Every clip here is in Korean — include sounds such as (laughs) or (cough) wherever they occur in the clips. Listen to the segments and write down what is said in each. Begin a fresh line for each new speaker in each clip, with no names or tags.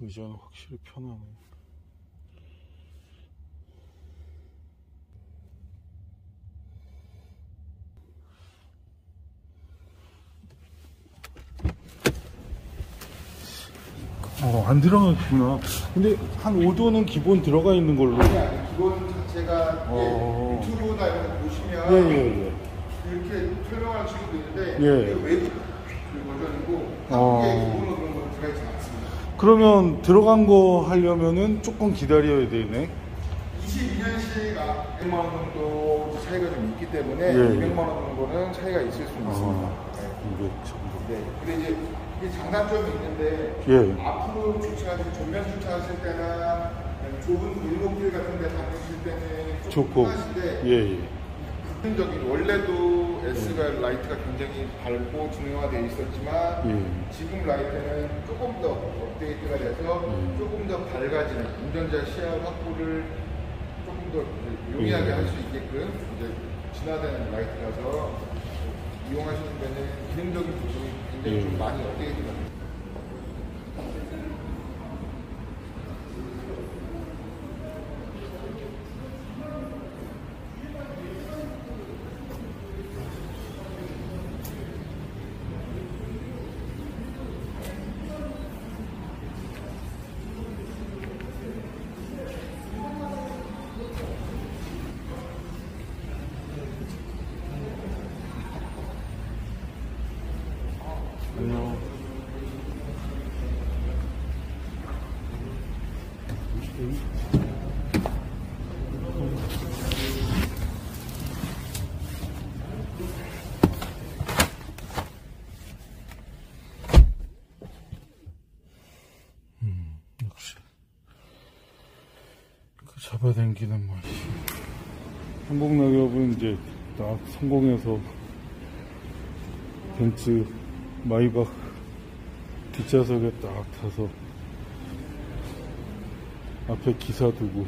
의자는 확실히 편하네. 어, 안 들어가겠구나. 근데 한 5도는 기본 들어가 있는 걸로.
기본 자체가
어.
유튜브나 이런 거 보시면
예, 예, 예.
이렇게 설명하는 친구도 있는데
예.
이게 외국 그 버전이고
어.
한국에 기본
그러면 들어간 거 하려면은 조금 기다려야 되네.
22년식 100만 원 정도 차이가 좀 있기 때문에
예.
200만 원 정도는 차이가 있을 수 있습니다.
아,
네.
200 정도.
네. 근데 이제 이게 장단점이 있는데
예.
앞으로 주차하실 전면 주차하실 때나 좁은 골목길 같은 데 다니실 때는 좀
좋고.
편하신데
예, 예.
기본적인 원래도 S가 라이트가 굉장히 밝고 중형화되어 있었지만
예.
지금 라이트는 조금 더 업데이트가 돼서
음.
조금 더 밝아지는 운전자 시야 확보를 조금 더 용이하게
예.
할수 있게끔 이제 진화된 라이트라서 이용하시는 데는 기능적인 부분이 굉장히
예.
좀 많이 업데이트가
잡아당기는 맛이. 한복낙엽은 이제 딱 성공해서 벤츠 마이박 뒷좌석에 딱 타서 앞에 기사 두고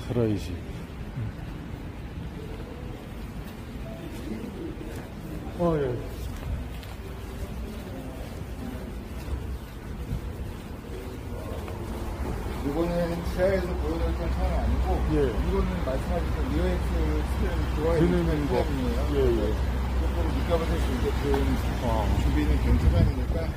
살아야지. 아, 예.
이거는 지하에서 보여드렸던 차는 아니고
예.
이거는 말씀하셨던 rear axle steering 좋아해
드는 거. 예, 예.
조금 느껴보실 수 있게끔
아.
준비는 괜찮으니까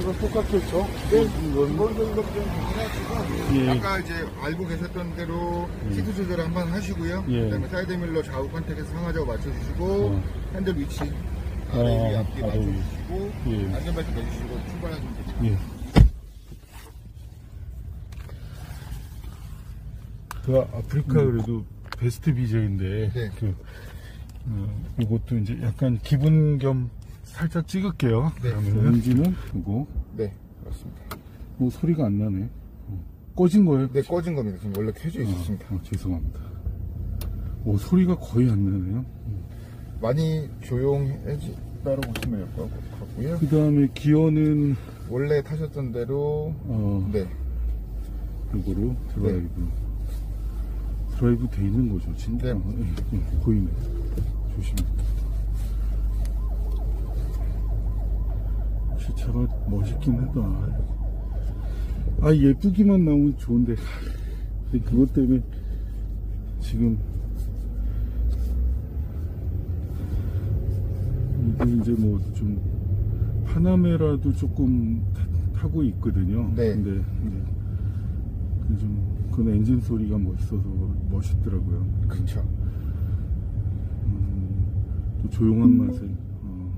이거 똑같겠죠?
네,
이건,
기본적으로 좀 확인하시고
예.
아까 이제 알고 계셨던 대로 시트 조절 한번 하시고요.
예.
그다음에 사이드 미러 좌우 contact에서 상하좌우 맞춰주시고
어.
핸들 위치
아,
아래 위 앞뒤
아래 위.
맞춰주시고
예.
안전벨트 매주시고 출발하시면 됩니다.
예. 그 아프리카 그래도 베스트 BJ인데
네.
그 어, 이것도 이제 약간 기분 겸 살짝 찍을게요.
네.
그러면 엔진은 이거
네, 그렇습니다.
뭐 소리가 안 나네. 어, 꺼진 거예요?
네, 꺼진 겁니다. 지금 원래 켜져 있었습니다.
아, 죄송합니다. 오 소리가 거의 안 나네요.
많이 조용해졌다고 보시면 될 것 같고요.
그 다음에 기어는
원래 타셨던 대로
어,
네,
이거로 드라이브. 드라이브 돼 있는 거죠, 진짜.
네.
어, 예, 예, 보이네. 조심해. 역시 차가 멋있긴 하다. 아, 예쁘기만 나오면 좋은데. 그것 때문에 지금 이게 이제 뭐 좀 파나메라도 조금 타- 타고 있거든요.
네.
근데 이제 그 좀, 그건 엔진 소리가 멋있어서 멋있더라고요.
그쵸.
음, 또 조용한 맛에, 어,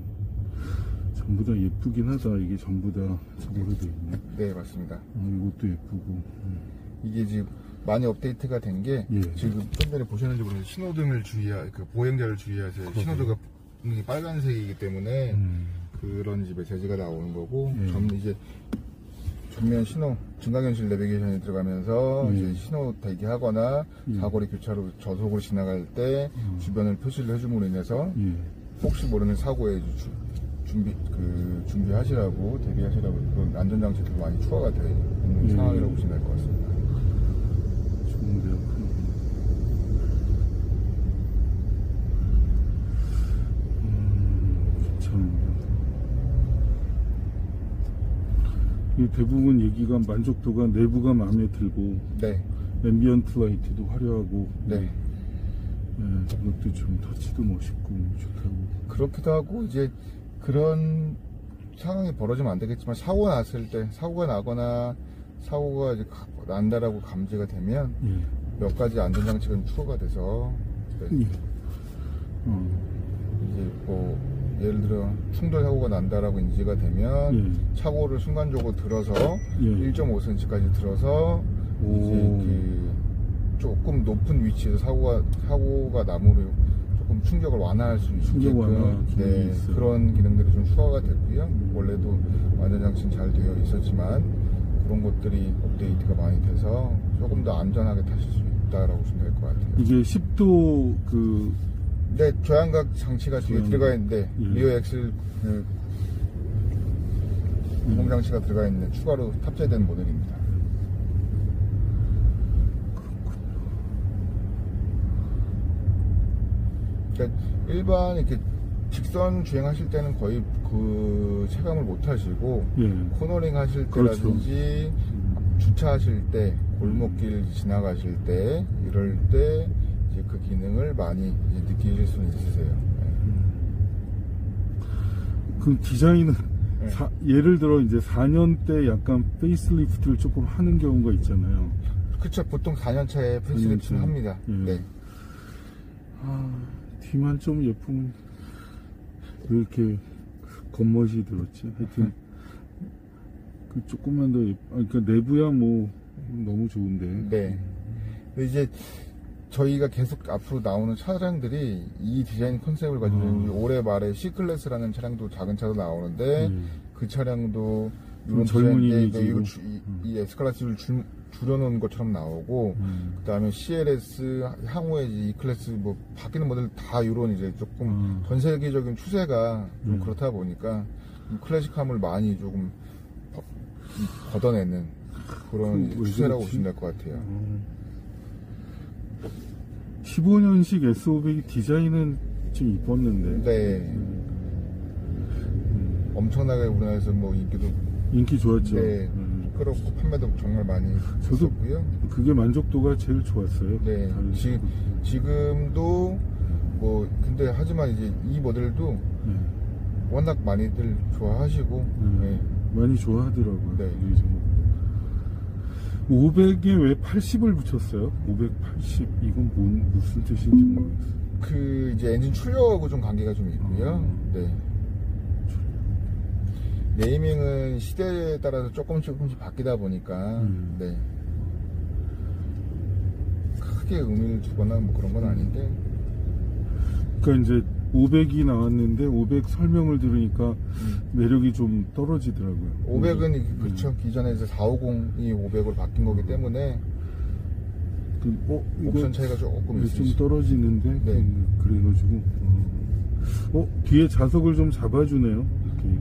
전부 다 예쁘긴 하다. 이게 전부 다 저거로 돼 있네.
네, 맞습니다.
어, 이것도 예쁘고. 음.
이게 지금 많이 업데이트가 된 게
예.
지금 좀 전에 보셨는지 모르겠는데 신호등을 주의하, 그 보행자를 주의하세요. 신호등가 분명히 빨간색이기 때문에
음,
그런 집에 제지가 나오는 거고
예.
전 이제 전면 신호 증강현실 내비게이션이 들어가면서
예.
이제 신호 대기하거나
예.
사거리 교차로 저속으로 지나갈 때
음.
주변을 표시를 해줌으로 인해서
예.
혹시 모르는 사고에 주- 준비 그 준비하시라고 대비하시라고 그런 안전장치들 많이 추가가 되어 있는
예.
상황이라고 보시면 될 것 같습니다.
좋은데요. 음, 괜찮은데. 그 대부분 얘기가 만족도가 내부가 마음에 들고
네,
ambient light도 화려하고
네.
예, 그것도 좀 터치도 멋있고 좋다고
그렇기도 하고 이제 그런 상황이 벌어지면 안 되겠지만 사고 났을 때 사고가 나거나 사고가 이제 가- 난다라고 감지가 되면
예.
몇 가지 안전장치가 좀 추가가 돼서 네,
예. 어,
이제 뭐 예를 들어 충돌 사고가 난다라고 인지가 되면
예.
차고를 순간적으로 들어서
예.
1.5cm까지 들어서
오.
이제 그 조금 높은 위치에서 사고가 사고가 나무로 조금 충격을 완화할 수
충격
있게끔
완화
네,
있어요.
그런 기능들이 좀 추가가 됐고요. 원래도 안전장치는 잘 되어 있었지만 그런 것들이 업데이트가 많이 돼서 조금 더 안전하게 타실 수 있다라고 보시면 될 것 같아요.
이게 10도 그
네, 저양각 장치가 뒤에
저양각.
들어가 있는데
예.
리어 엑셀 그 공공 장치가 들어가 있는 추가로 탑재된 모델입니다. 그러니까 일반 이렇게 직선 주행하실 때는 거의 그 체감을 못 하시고
예.
코너링 하실
그렇죠.
때라든지 주차하실 때 골목길 지나가실 때 이럴 때 이제 그 기능을 많이 느끼실 수는 있으세요. 네.
그 디자인은
네.
사- 예를 들어 이제 4년 때 약간 facelift를 조금 하는 경우가 있잖아요.
그쵸 보통 4년 차에 facelift를
4년 차.
합니다.
예.
네.
아, 뒤만 좀 예쁘면 왜 이렇게 겉멋이 들었지? 하여튼 그 조금만 더 예쁘, 아, 그러니까 내부야 뭐 너무 좋은데.
네. 근데 이제 저희가 계속 앞으로 나오는 차량들이 이 디자인 concept을 가지고
음.
올해 말에 C클래스라는 차량도 작은 차도 나오는데
네.
그 차량도 이런
좀 젊은
디자인인데
이미지고.
이거 주- 이, 이 S클래스를 줄, 줄여놓은 것처럼 나오고
음.
그다음에 CLS 향후에 E 클래스 뭐 바뀌는 모델 다 이런 이제 조금
음.
전 세계적인 추세가 좀
음.
그렇다 보니까 좀 클래식함을 많이 조금 버- 걷어내는 그런
그, 왜
추세라고? 보시면 될 것 같아요.
어. 15년식 S500 디자인은 좀 이뻤는데.
네,
음,
엄청나게 우리나라에서 뭐 인기도
인기 좋았죠.
네,
음.
끌었고 판매도 정말 많이
저도
했었고요.
그게 만족도가 제일 좋았어요.
네,
다른
지. 지금도 뭐 근데 하지만 이제 이 모델도
네.
워낙 많이들 좋아하시고
음,
네.
많이 좋아하더라고요.
네.
요즘. 500에 왜 80을 붙였어요? 580 이건 뭔, 무슨 뜻인지 모르겠어요.
그 이제 엔진 출력하고 좀 관계가 좀 있고요.
음.
네. 네이밍은 시대에 따라서 조금씩 조금씩 바뀌다 보니까
음.
네. 크게 의미를 두거나 뭐 그런 건 아닌데
그러니까 이제 500이 나왔는데 500 설명을 들으니까
음.
매력이 좀 떨어지더라고요.
500은
음.
그쵸 기존에 이제 450이 500으로 바뀐 거기 때문에
그, 어,
옵션 차이가 조금
왜
있을 좀수
떨어지는데
네.
음, 그래가지고 어. 어, 뒤에 자세를 좀 잡아주네요. 이렇게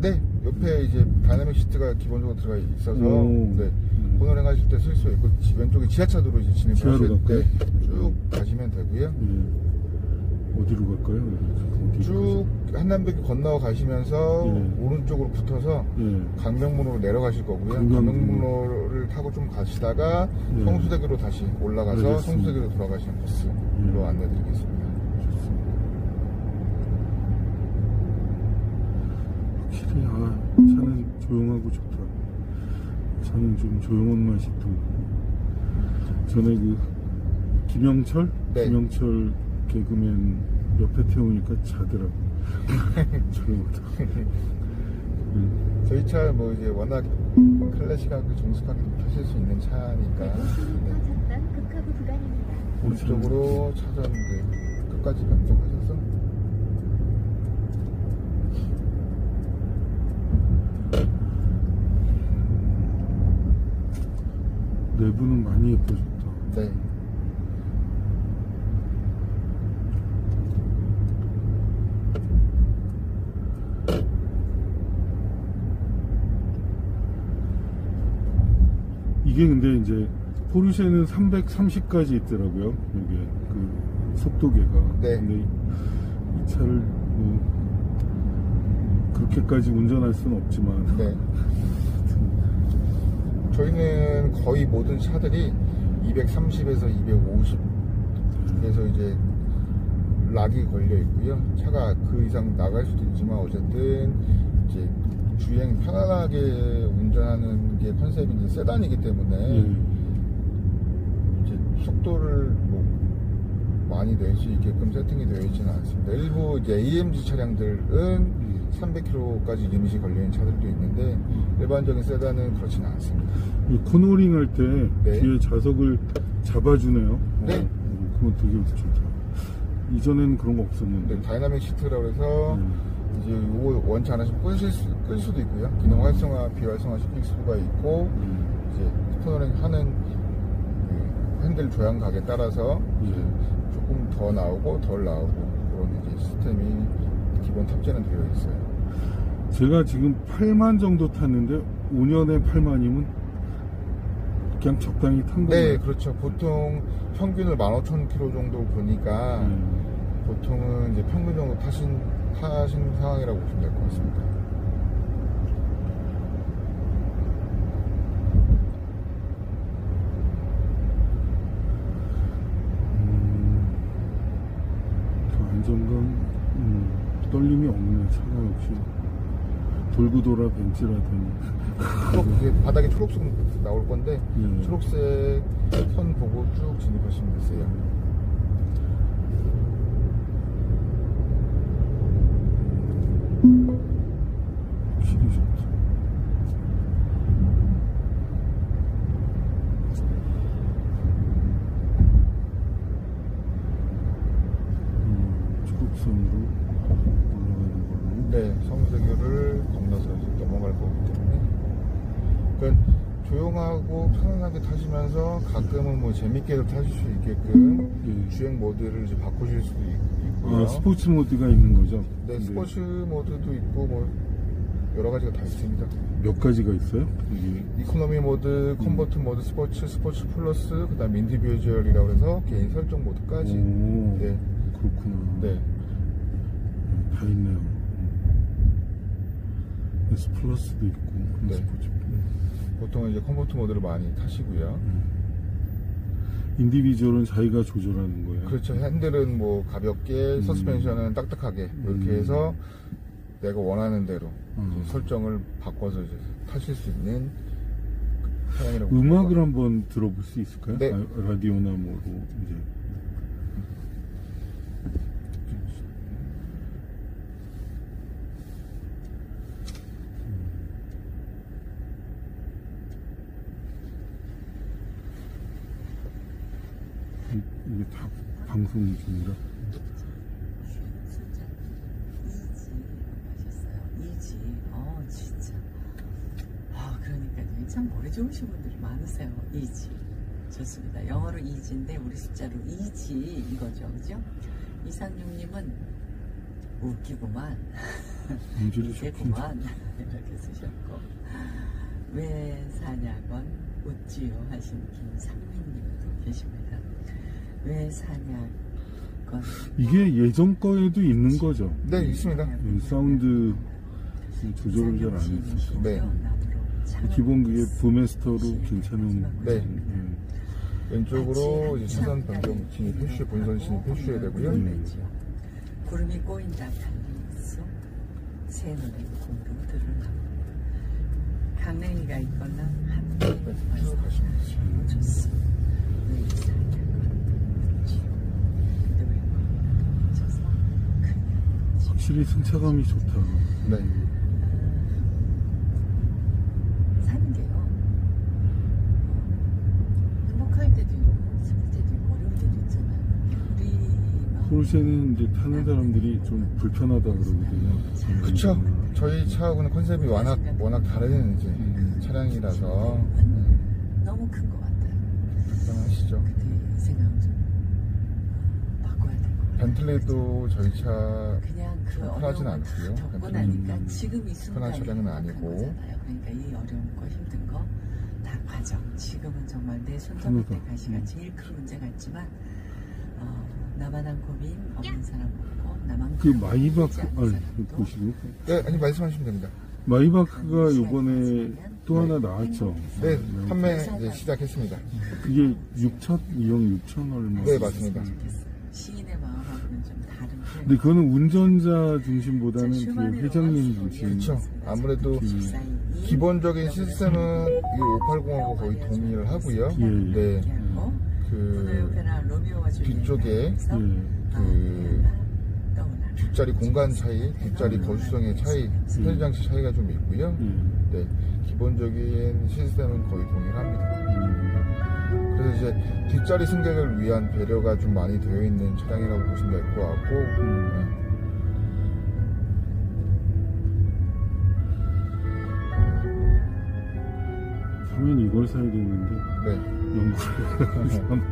네 옆에 이제 다이나믹 시트가 기본적으로 들어가 있어서
오.
네.
음.
코너링 하실 때 쓸 수 있고 지- 왼쪽에 지하차도로 이제 진입을
지하로
하실
갈까요?
때쭉 가시면 되고요
예. 어디로 갈까요? 어디로
쭉 한남백이 건너 가시면서
예.
오른쪽으로 붙어서
예.
강명문으로 내려가실 거고요
강명문.
강명문로 를 타고 좀 가시다가
예.
성수대교로 다시 올라가서
알겠습니다.
성수대교로 돌아가시는 코스로
예.
안내드리겠습니다
확실히 아 차는 조용하고 좋다. 차는 좀 조용한 맛이 또 전에 그 김영철
네.
김영철 개그맨 옆에 태우니까 자더라고. (laughs) 조용하다. 음,
저희 차 뭐 이제 워낙 클래식하게 정숙하게 타실 수 있는 차니까
150m
네. 오른쪽으로 이제 끝까지 변속하셔서
내부는 많이 예뻐졌다.
네.
이게 근데 이제 포르쉐는 330까지 있더라고요. 이게 그 속도계가.
네.
근데 이, 이 차를 뭐 그렇게까지 운전할 수는 없지만
네. (laughs) 저희는 거의 모든 차들이 230에서 250 그래서 이제 락이 걸려 있고요. 차가 그 이상 나갈 수도 있지만 어쨌든 이제 주행 편안하게 운전하는 게 컨셉이 이제 세단이기 때문에
예.
이제 속도를 뭐 많이 낼 수 있게끔 세팅이 되어 있지는 않습니다. 일부 이제 AMG 차량들은
음.
300km까지 리밋이 걸려 있는 차들도 있는데 일반적인 세단은 그렇지는 않습니다.
이 코너링 할때
네.
뒤에 자세를 잡아주네요.
네.
어, 그건 되게 좋다. 이전에는 그런 거 없었는데.
네, 다이나믹 시트라고 해서
음.
이제 요거 원치 않으시면 끄실 수, 끌 수도 있고요. 기능 활성화, 비활성화 시킬 수가 있고
음.
이제 코너링 하는 그 핸들 조향각에 따라서 이제
예.
조금 더 나오고 덜 나오고 그런 이제 시스템이 기본 탑재는 되어 있어요.
제가 지금 8만 정도 탔는데 5년에 8만이면 그냥 적당히 탄 거예요.
네, 그렇죠. 보통 평균을 15,000km 정도 보니까
음.
보통은 이제 평균 정도 타신, 타신 상황이라고 보시면 될 것 같습니다.
음, 그 안정감, 음, 떨림이 없네, 차가 역시. 돌고 돌아 벤츠라더니.
초록, 바닥에 초록색 나올 건데
예.
초록색 선 보고 쭉 진입하시면 되세요. 타시면서 가끔은 뭐 재밌게도 타실 수 있게끔
예.
주행 모드를 이제 바꾸실 수도 있- 있고요.
아, 스포츠 모드가 있는 거죠?
네, 스포츠 모드도 있고 뭐 여러 가지가 다 있습니다.
몇 가지가 있어요? 이게.
economy 모드, comfort 모드, 스포츠, 스포츠 플러스, 그다음 individual이라고 해서 개인 설정 모드까지.
오,
네,
그렇구나.
네,
음, 다 있네요. 음. S 플러스도 있고,
네.
스포츠.
보통은 이제 comfort 모드를 많이 타시고요.
individual은 자기가 조절하는 거예요.
그렇죠. 핸들은 뭐 가볍게,
음.
서스펜션은 딱딱하게 이렇게
음.
해서 내가 원하는 대로
음.
이제 설정을 바꿔서 이제 타실 수 있는 차량이라고.
음악을. 한번 들어볼 수 있을까요?
네.
아, 라디오나 뭐로 이제. 이- 이게 다 방송 중이라.
easy. 어 진짜. 아 그러니까요. 참 머리 좋으신 분들이 많으세요. easy. 좋습니다. 영어로 easy인데 우리 숫자로 이지 이거죠, 그죠? 이상용님은
좋긴.
이게구만 (laughs) 이렇게 쓰셨고 왜 사냐건 웃지요 하신 김상민님도 계십니다. 왜 사냐건
이게 예전 거에도 있는 거죠.
네, 있습니다.
이 사운드 조절을 잘 안 했어서.
네.
기본 그게 부메스터로 괜찮은.
네.
음.
왼쪽으로 이제 차선 변경 진입해주셔, 본선 진입해주셔야 되고요.
음.
구름이 꼬인다 새 강냉이가 있거나 함께
네, 쭉 가시면 되죠.
좋습니다 왜 사냐건 지요 노래 져서 그냥
확실히 승차감이 좋다.
네.
사는 게요 어, 행복할 때도 있고 슬플 때도 있고 어려울 때도 있잖아요 우리 마음
포르쉐는 이제 타는 사람들이 좀 불편하다 그러거든요.
그쵸. 저희 차하고는 컨셉이 워낙, 워낙 다른 이제
음.
차량이라서 네,
너무 큰 것 같아요
불편하시죠.
그때 생각을 좀 어, 바꿔야 될 것 같아요
벤틀리도 저희 차
그냥 그
편하진
어려움을
않고요.
다 겪고
벤틀리
나니까
음,
지금 이
편한 차량은
행복한
아니고.
거잖아요. 그러니까 이 어려운 거 힘든 거 다 과정. 지금은 정말 내 손잡을 때. 가시가
음.
제일 큰 문제 같지만 어, 나만한 고민 없는 사람 없고 나만
그 마이바크, 아, 보시고.
네, 아니 말씀하시면 됩니다.
마이바크가 요번에 또 하나 나왔죠.
네, 판매 이제 시작했습니다.
그게 6천, 2억 6천 얼마.
네, 맞습니다.
시인의 마음하고는 좀 다른 편.
근데 그거는 운전자 중심보다는 그 회장님 중심.
그렇죠. 아무래도
음.
기본적인 시스템은 이 580하고 거의 동일을 하고요.
예, 예.
네, 그 뒤쪽에
예.
그
떠오르는
뒷자리 공간 차이, 뒷자리 거주성의 차이, 스테리 장치 차이가 좀 있고요.
예.
네, 기본적인 시스템은 거의 동일합니다.
음.
그래서 이제 뒷자리 승객을 위한 배려가 좀 많이 되어 있는 차량이라고 보시면 될 것 같고,
음. 그러면 이걸 사야 되는데
네.
연구를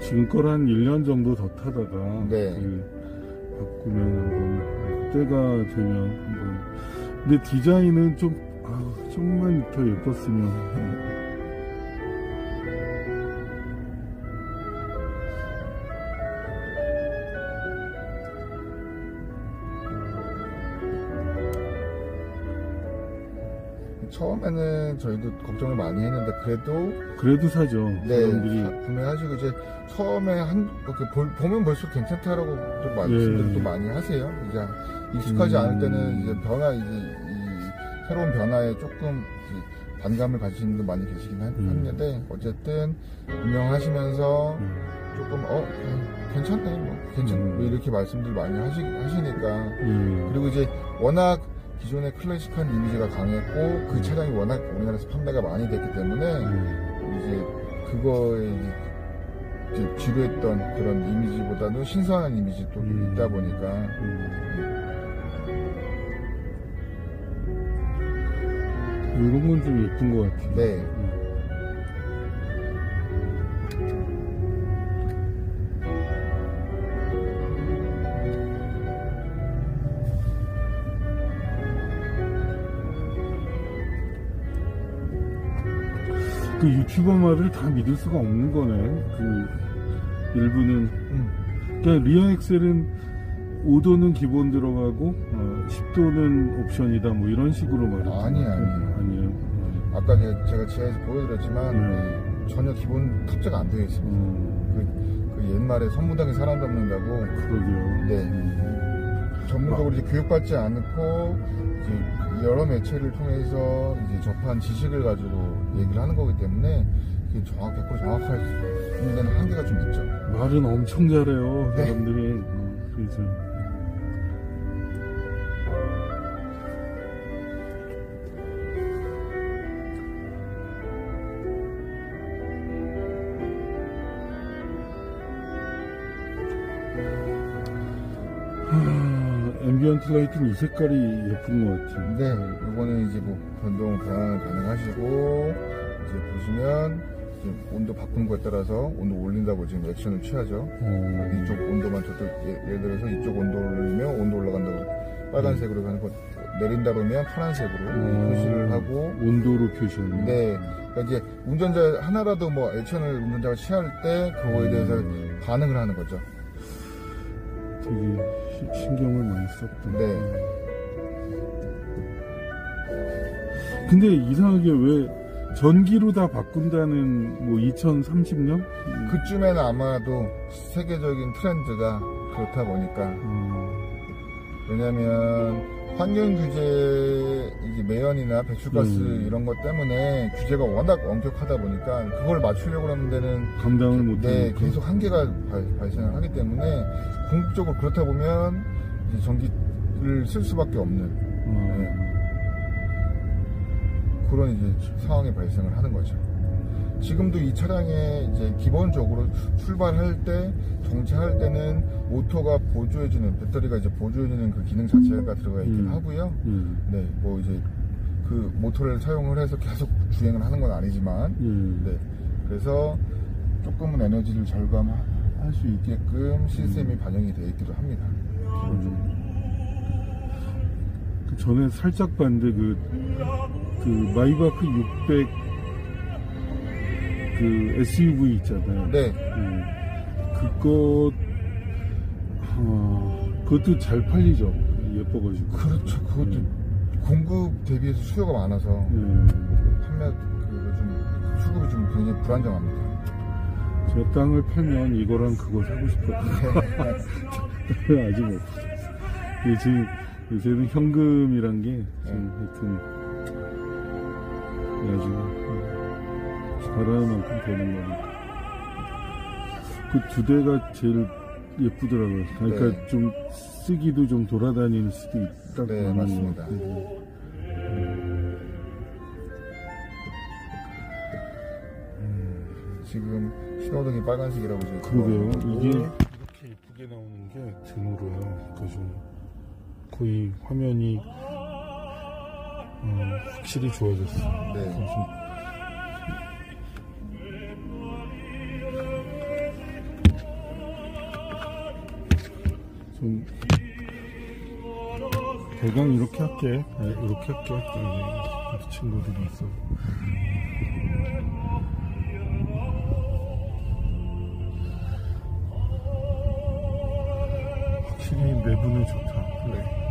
지금 거를 한 1년 정도 더 타다가
네.
그 바꾸면 한번 때가 되면 한번 근데 디자인은 좀 아, 좀만 더 예뻤으면
처음에는 저희도 걱정을 많이 했는데, 그래도,
그래도 사죠
네,
사람들이
사- 구매하시고, 이제, 처음에 한, 이렇게 볼- 보면 볼수록 괜찮다라고 또
예.
말씀들도 많이 하세요. 이제, 익숙하지
음.
않을 때는, 이제, 변화, 이제, 이, 새로운 변화에 조금, 반감을 가지시는 분도 많이 계시긴 한-
음.
했는데, 어쨌든, 운영하시면서,
음,
조금, 어, 음, 괜찮네, 뭐, 괜찮,
음.
뭐 이렇게 말씀들 많이 하시, 하시니까,
예.
그리고 이제 워낙 기존의 클래식한 이미지가 강했고
음.
그 차량이 워낙 우리나라에서 판매가 많이 됐기 때문에
예.
이제 그거에 이제, 지루했던 그런 이미지보다는 신선한 이미지 또
음.
있다 보니까
이런 건 좀 예쁜 것 같아요.
네.
그 유튜버 말을 다 믿을 수가 없는 거네. 그 일부는
음.
그러니까 리어 엑셀은 5도는 기본 들어가고 어, 10도는 옵션이다 뭐 이런 식으로 말했죠.
아니에요, 아니에요.
아니에요.
아까 제- 제가 지하에서 보여드렸지만
음.
전혀 기본 탑재가 안 되어 있습니다.
음,
그, 그 옛말에 선무당에 사람 잡는다고
그러게요.
네.
음.
전문적으로 이제 교육받지 않고 이제 여러 매체를 통해서 이제 접한 지식을 가지고 얘기를 하는 거기 때문에 그게 정확 100% 정확할 수 있는 데는 한계가 좀 있죠.
말은 엄청 잘해요
네.
사람들이. 어, 그래서 ambient light는 이 색깔이 예쁜 것 같아요.
네, 요거는 이제 뭐 변동 변환을 가능하시고 이제 보시면 이제 온도 바꾸는 거에 따라서 온도 올린다고 지금 액션을 취하죠.
어,
이쪽 온도만 저쪽 예, 예를 들어서 이쪽 온도를 올리면 온도 올라간다고 빨간색으로 가는 거 내린다 그러면 파란색으로
어,
표시를 하고
온도로 표시하는.
네. 그러니까 이제 운전자 하나라도 뭐 액션을 운전자가 취할 때 그거에 대해서
음.
반응을 하는 거죠.
되게 시- 신경을 많이 썼던.
네.
근데 이상하게 왜 전기로 다 바꾼다는 뭐 2030년?
그쯤에는 아마도 세계적인 트렌드가 그렇다 보니까
어,
왜냐면 환경 규제 이제 매연이나 배출가스
음.
이런 것 때문에 규제가 워낙 엄격하다 보니까 그걸 맞추려고 하는 데는
감당을 못하니까.
네, 계속 한계가 발, 발생을 하기 때문에 궁극적으로 그렇다 보면 이제 전기를 쓸 수밖에 없는
어,
네. 그런 이제 상황이 발생을 하는 거죠. 지금도 이 차량에 이제 기본적으로 출발할 때 정차할 때는 모터가 보조해주는 배터리가 이제 보조해주는 그 기능 자체가 들어가 있긴
음.
하고요.
예,
네, 뭐 이제 그 모터를 사용을 해서 계속 주행을 하는 건 아니지만,
예.
네, 그래서 조금은 에너지를 절감할 수 있게끔 시스템이 반영이 되어 있기도 합니다.
음. 그 전에 살짝 봤는데 그, 그 마이바크 600 그 SUV 있잖아요.
네.
예. 그것 어, 그것도 잘 팔리죠. 예뻐가지고.
그렇죠. 그것도 공급 대비해서 수요가 많아서
예.
판매 그거 좀 수급이 좀 굉장히 불안정합니다.
제 땅을 팔면 이거랑 그거 사고 싶거든요. 아직 못. 이게 지금 요새는 현금이란 게 지금 하여튼 나중에 바라는 만큼 되는 거니까. 그 두 대가 제일 예쁘더라고요. 그러니까
네.
좀 쓰기도 좀 돌아다닐 수도 있다고
네,
하는
맞습니다.
것 같고.
지금 신호등이 빨간색이라고 지금
그러게요. 이게 이렇게 예쁘게 나오는 게 드물어요. 그래서 거의 화면이 어, 확실히 좋아졌어요.
네.
대강 이렇게 할게. 네, 이렇게 할게. 네, 친구들이 있어. 확실히 내부는 좋다.
네.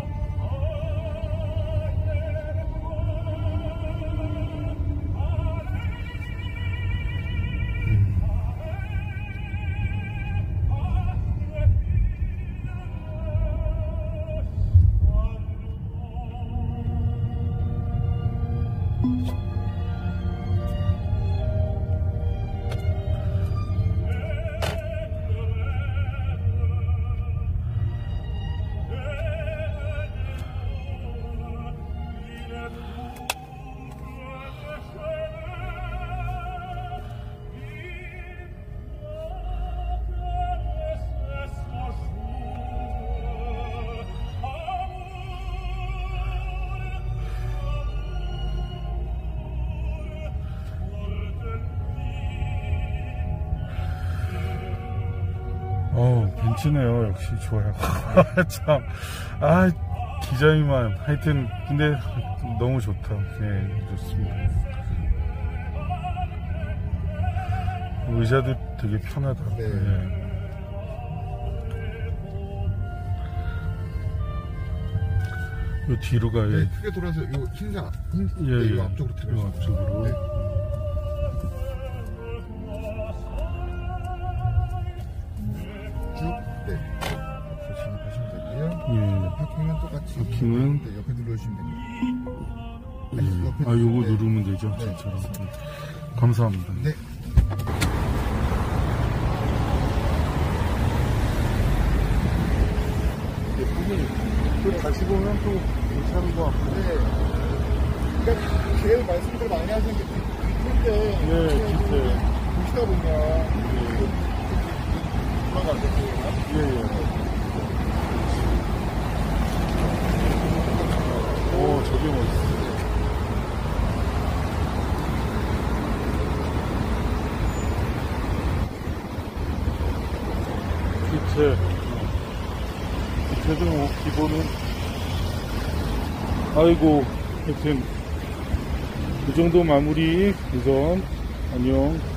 어, 벤츠네요. 역시 좋아요. (laughs) 참, 아, 디자인만. 하여튼, 근데 너무 좋다. 네, 좋습니다. 의자도 되게 편하다.
네.
네. 요 뒤로 가요.
네, 크게 돌아서 이 흰색 흰,
예,
네,
예.
이 앞쪽으로
요
들어가시면
앞쪽으로.
네. 파킹은? 네, 옆에 눌러주시면 됩니다.
예.
옆에
아, 요거
네.
누르면 되죠.
네. 맞습니다.
감사합니다.
네.
예쁘니, 또 다시 보면 또 괜찮은 것 같고.
네. 그러니까 제일 말씀들 많이 하시는 게 뒷대.
네, 뒷대.
보시다 보면 좀, 좀 돌아가거든요.
예, 예. 오, 저게 멋있어. 기체. 기체도 뭐, 기본은. 아이고, 하여튼, 그 정도 마무리 우선. 안녕.